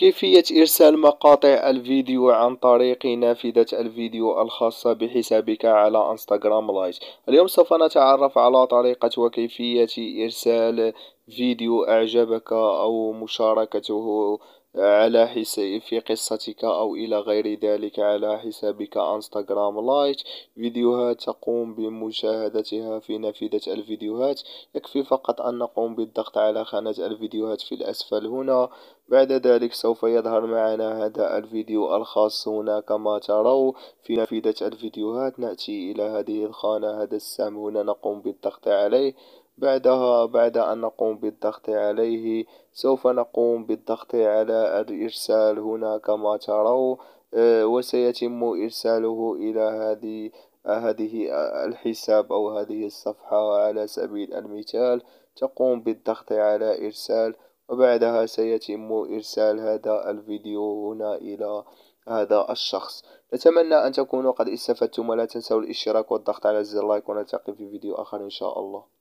كيفية إرسال مقاطع الفيديو عن طريق نافذة الفيديو الخاصة بحسابك على انستغرام لايت اليوم سوف نتعرف على طريقة وكيفية إرسال فيديو أعجبك أو مشاركته على حساب في قصتك أو إلى غير ذلك على حسابك انستغرام لايت فيديوهات تقوم بمشاهدتها في نافذة الفيديوهات. يكفي فقط أن نقوم بالضغط على خانة الفيديوهات في الأسفل هنا. بعد ذلك سوف يظهر معنا هذا الفيديو الخاص هنا. كما تروا في نافذة الفيديوهات نأتي إلى هذه الخانة هذا السهم هنا نقوم بالضغط عليه. بعدها بعد أن نقوم بالضغط عليه سوف نقوم بالضغط على الإرسال هنا كما تروا آه، وسيتم إرساله إلى هذه هذه الحساب أو هذه الصفحة على سبيل المثال. تقوم بالضغط على إرسال وبعدها سيتم إرسال هذا الفيديو هنا إلى هذا الشخص. نتمنى أن تكونوا قد استفدتم ولا تنسوا الاشتراك والضغط على زر لايك ونلتقي في فيديو آخر إن شاء الله.